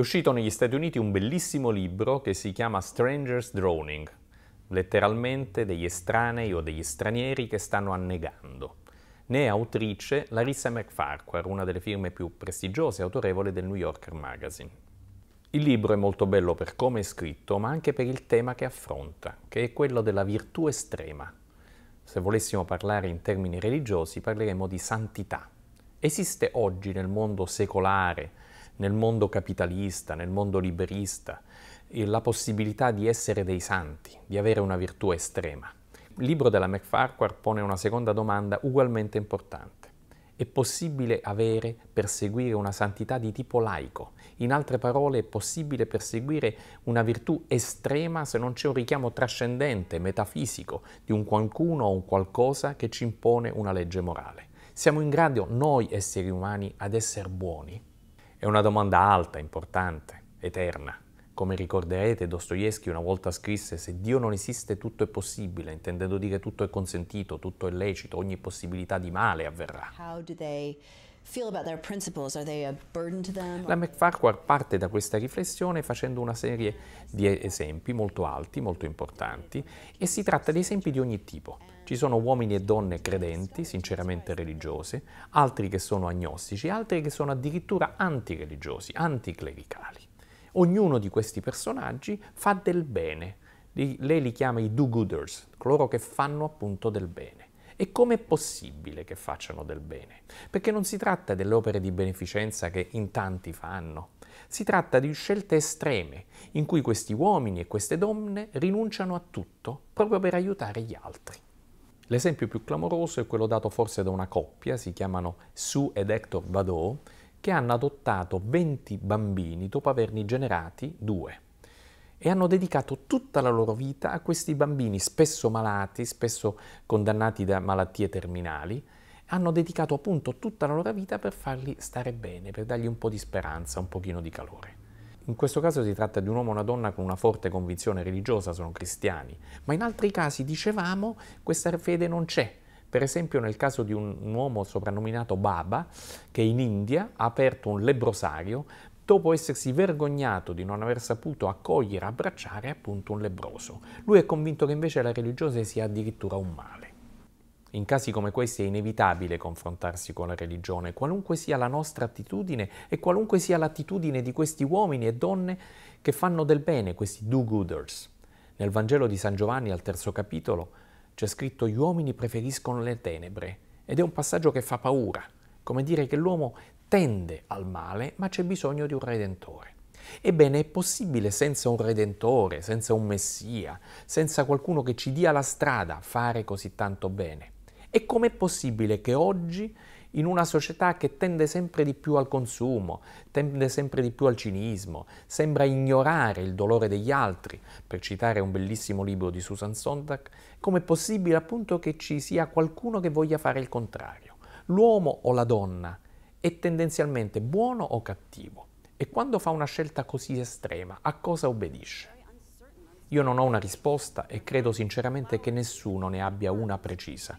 uscito negli Stati Uniti un bellissimo libro che si chiama Strangers Droning, letteralmente degli estranei o degli stranieri che stanno annegando. Ne è autrice Larissa McFarquhar, una delle firme più prestigiose e autorevoli del New Yorker Magazine. Il libro è molto bello per come è scritto, ma anche per il tema che affronta, che è quello della virtù estrema. Se volessimo parlare in termini religiosi, parleremo di santità. Esiste oggi nel mondo secolare, nel mondo capitalista, nel mondo liberista, la possibilità di essere dei santi, di avere una virtù estrema. Il libro della McFarquhar pone una seconda domanda ugualmente importante. È possibile avere, perseguire una santità di tipo laico? In altre parole, è possibile perseguire una virtù estrema se non c'è un richiamo trascendente, metafisico, di un qualcuno o un qualcosa che ci impone una legge morale? Siamo in grado, noi esseri umani, ad essere buoni? È una domanda alta, importante, eterna. Come ricorderete, Dostoevsky una volta scrisse se Dio non esiste tutto è possibile, intendendo dire tutto è consentito, tutto è lecito, ogni possibilità di male avverrà. La McFarquhar parte da questa riflessione facendo una serie di esempi molto alti, molto importanti, e si tratta di esempi di ogni tipo. Ci sono uomini e donne credenti, sinceramente religiose, altri che sono agnostici, altri che sono addirittura antireligiosi, anticlericali. Ognuno di questi personaggi fa del bene. Lei li chiama i do-gooders, coloro che fanno appunto del bene. E com'è possibile che facciano del bene? Perché non si tratta delle opere di beneficenza che in tanti fanno. Si tratta di scelte estreme in cui questi uomini e queste donne rinunciano a tutto proprio per aiutare gli altri. L'esempio più clamoroso è quello dato forse da una coppia, si chiamano Sue ed Hector Badeau, che hanno adottato 20 bambini dopo averne generati due e hanno dedicato tutta la loro vita a questi bambini, spesso malati, spesso condannati da malattie terminali, hanno dedicato appunto tutta la loro vita per farli stare bene, per dargli un po' di speranza, un pochino di calore. In questo caso si tratta di un uomo e una donna con una forte convinzione religiosa, sono cristiani, ma in altri casi, dicevamo, questa fede non c'è. Per esempio nel caso di un, uomo soprannominato Baba, che in India ha aperto un lebrosario dopo essersi vergognato di non aver saputo accogliere, abbracciare appunto un lebroso. Lui è convinto che invece la religione sia addirittura un male. In casi come questi è inevitabile confrontarsi con la religione, qualunque sia la nostra attitudine e qualunque sia l'attitudine di questi uomini e donne che fanno del bene, questi do-gooders. Nel Vangelo di San Giovanni al terzo capitolo c'è scritto gli uomini preferiscono le tenebre ed è un passaggio che fa paura, come dire che l'uomo tende al male, ma c'è bisogno di un redentore. Ebbene, è possibile senza un redentore, senza un messia, senza qualcuno che ci dia la strada fare così tanto bene? E com'è possibile che oggi, in una società che tende sempre di più al consumo, tende sempre di più al cinismo, sembra ignorare il dolore degli altri, per citare un bellissimo libro di Susan Sontag, com'è possibile appunto che ci sia qualcuno che voglia fare il contrario? L'uomo o la donna è tendenzialmente buono o cattivo? E quando fa una scelta così estrema, a cosa obbedisce? Io non ho una risposta e credo sinceramente che nessuno ne abbia una precisa.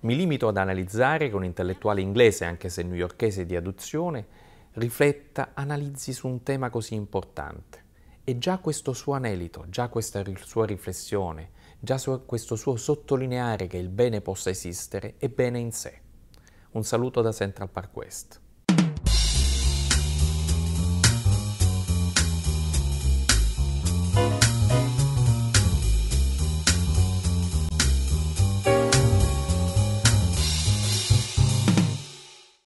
Mi limito ad analizzare che un intellettuale inglese, anche se newyorkese di adozione, rifletta, analizzi su un tema così importante. E già questo suo anelito, già questa sua riflessione, già questo suo sottolineare che il bene possa esistere è bene in sé. Un saluto da Central Park West.